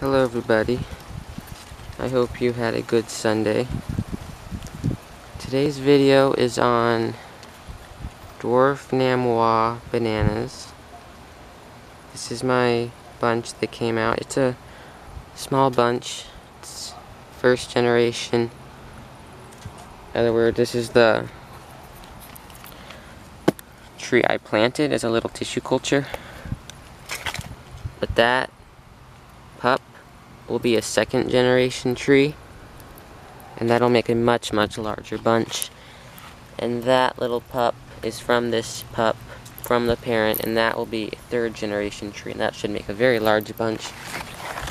Hello everybody. I hope you had a good Sunday. Today's video is on Dwarf Namwa bananas. This is my bunch that came out. It's a small bunch. It's first generation. In other words, this is the tree I planted as a little tissue culture. But that pup will be a second generation tree. And that'll make a much, much larger bunch. And that little pup is from this pup, from the parent, and that will be a third generation tree. And that should make a very large bunch.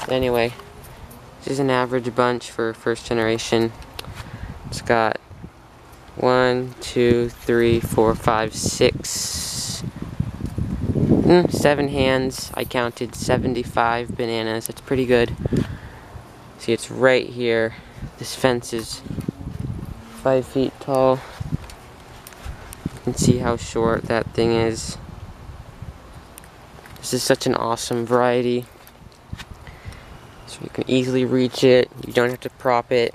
Anyway, this is an average bunch for first generation. It's got one, two, three, four, five, six, mm, seven hands. I counted 75 bananas. That's pretty good. See, it's right here. This fence is five feet tall. You can see how short that thing is. This is such an awesome variety. So you can easily reach it. You don't have to prop it.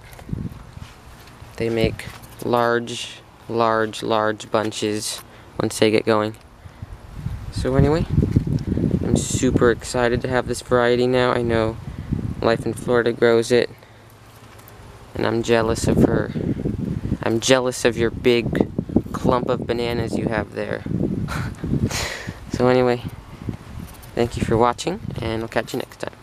They make large, large, large bunches once they get going. So anyway, I'm super excited to have this variety now. I know Life in Florida grows it. And I'm jealous of her. I'm jealous of your big clump of bananas you have there. so anyway, thank you for watching, and I'll catch you next time.